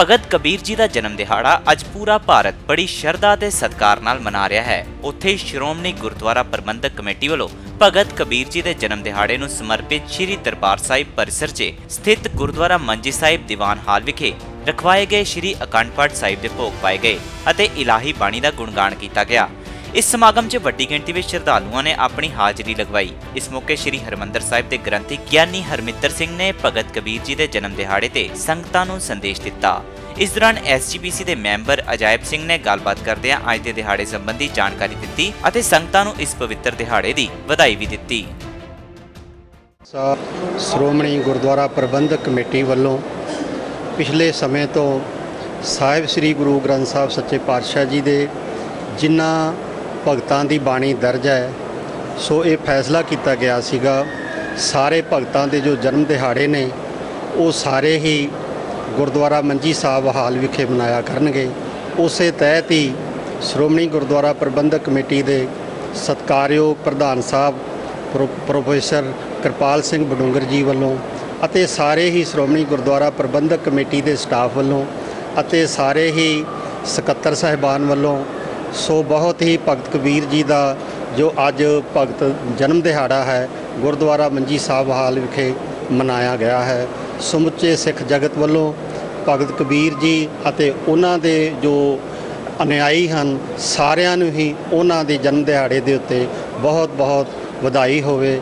ਭਗਤ ਕਬੀਰ ਜੀ ਦਾ ਜਨਮ ਦਿਹਾੜਾ ਅੱਜ ਪੂਰਾ ਭਾਰਤ ਬੜੀ ਸ਼ਰਧਾ ਤੇ ਸਤਿਕਾਰ ਨਾਲ ਮਨਾ ਰਿਹਾ ਹੈ। ਉੱਥੇ ਸ਼੍ਰੋਮਣੀ ਗੁਰਦੁਆਰਾ ਪ੍ਰਬੰਧਕ ਕਮੇਟੀ ਵੱਲੋਂ ਭਗਤ ਕਬੀਰ ਜੀ ਦੇ ਜਨਮ ਦਿਹਾੜੇ ਨੂੰ ਸਮਰਪਿਤ ਸ੍ਰੀ ਦਰਬਾਰ ਸਾਹਿਬ ਪਰਿਸਰ 'ਚ ਸਥਿਤ ਗੁਰਦੁਆਰਾ ਮੰਜੀ ਸਾਹਿਬ ਦੀਵਾਨ ਹਾਲ ਵਿਖੇ ਰਖਵਾਏ ਗਏ ਸ੍ਰੀ ਅਖੰਡ ਪਾਠ ਸਾਹਿਬ ਦੇ ਭੋਗ ਪਾਏ ਗਏ ਅਤੇ ਇਲਾਹੀ ਬਾਣੀ ਦਾ ਗੁਣਗਾਨ ਕੀਤਾ ਗਿਆ। ਇਸ ਸਮਾਗਮ 'ਚ ਵੱਡੀ ਗਿਣਤੀ ਵਿੱਚ ਸ਼ਰਧਾਲੂਆਂ ਨੇ ਆਪਣੀ ਹਾਜ਼ਰੀ ਲਗਵਾਈ। ਇਸ ਮੌਕੇ ਸ੍ਰੀ ਹਰਮੰਦਰ ਸਾਹਿਬ ਦੇ ਗ੍ਰੰਥੀ ਗਿਆਨੀ ਹਰਮਿੱਤਰ ਸਿੰਘ ਨੇ ਭਗਤ ਕਬੀਰ ਜੀ ਦੇ ਜਨਮ ਦਿਹਾੜੇ ਤੇ ਸੰਗਤਾਂ ਨੂੰ ਸੰਦੇਸ਼ ਦਿੱਤਾ। ਇਸ ਦੌਰਾਨ ਐਸਜੀਪੀਸੀ ਦੇ ਮੈਂਬਰ ਅਜਾਇਬ ਸਿੰਘ ਨੇ ਗੱਲਬਾਤ ਕਰਦਿਆਂ ਅੱਜ ਦੇ ਦਿਹਾੜੇ ਸੰਬੰਧੀ ਜਾਣਕਾਰੀ ਦਿੱਤੀ ਅਤੇ ਸੰਗਤਾਂ ਨੂੰ ਇਸ ਪਵਿੱਤਰ ਦਿਹਾੜੇ ਦੀ ਵਧਾਈ ਵੀ ਦਿੱਤੀ। ਸ਼੍ਰੋਮਣੀ ਗੁਰਦੁਆਰਾ ਪ੍ਰਬੰਧਕ ਕਮੇਟੀ ਵੱਲੋਂ ਪਿਛਲੇ ਸਮੇਂ ਤੋਂ ਸਾਹਿਬ ਸ੍ਰੀ ਗੁਰੂ ਗ੍ਰੰਥ ਸਾਹਿਬ ਸੱਚੇ ਪਾਤਸ਼ਾਹ ਜੀ ਦੇ ਜਿਨ੍ਹਾਂ ਭਗਤਾਂ ਦੀ ਬਾਣੀ ਦਰਜ ਹੈ। ਸੋ ਇਹ ਫੈਸਲਾ ਕੀਤਾ ਗਿਆ ਸੀਗਾ, ਸਾਰੇ ਭਗਤਾਂ ਦੇ ਜੋ ਜਨਮ ਦਿਹਾੜੇ ਨੇ, ਉਹ ਸਾਰੇ ਹੀ ਗੁਰਦੁਆਰਾ ਮੰਜੀ ਸਾਹਿਬ ਹਾਲ ਵਿਖੇ ਮਨਾਇਆ ਕਰਨਗੇ। ਉਸੇ ਤਹਿਤ ਹੀ ਸ਼੍ਰੋਮਣੀ ਗੁਰਦੁਆਰਾ ਪ੍ਰਬੰਧਕ ਕਮੇਟੀ ਦੇ ਸਤਕਾਰਯੋਗ ਪ੍ਰਧਾਨ ਸਾਹਿਬ, ਪ੍ਰੋ- ਪ੍ਰੋਫੈਸਰ ਕਿਰਪਾਲ ਸਿੰਘ ਬਡੂੰਗਰ ਜੀ ਵੱਲੋਂ ਅਤੇ ਸਾਰੇ ਹੀ ਸ਼੍ਰੋਮਣੀ ਗੁਰਦੁਆਰਾ ਪ੍ਰਬੰਧਕ ਕਮੇਟੀ ਦੇ ਸਟਾਫ ਵੱਲੋਂ ਅਤੇ ਸਾਰੇ ਹੀ ਸਕੱਤਰ ਸਾਹਿਬਾਨ ਵੱਲੋਂ ਸੋ ਬਹੁਤ ਹੀ ਭਗਤ ਕਬੀਰ ਜੀ ਦਾ ਜੋ ਅੱਜ ਭਗਤ ਜਨਮ ਦਿਹਾੜਾ ਹੈ, ਗੁਰਦੁਆਰਾ ਮੰਜੀ ਸਾਹਿਬ ਹਾਲ ਵਿਖੇ ਮਨਾਇਆ ਗਿਆ ਹੈ। ਸਮੁੱਚੇ ਸਿੱਖ ਜਗਤ ਵੱਲੋਂ ਭਗਤ ਕਬੀਰ ਜੀ ਅਤੇ ਉਹਨਾਂ ਦੇ ਜੋ ਅਨਿਆਈ ਹਨ, ਸਾਰਿਆਂ ਨੂੰ ਹੀ ਉਹਨਾਂ ਦੇ ਜਨਮ ਦਿਹਾੜੇ ਦੇ ਉੱਤੇ ਬਹੁਤ ਬਹੁਤ ਵਧਾਈ ਹੋਵੇ।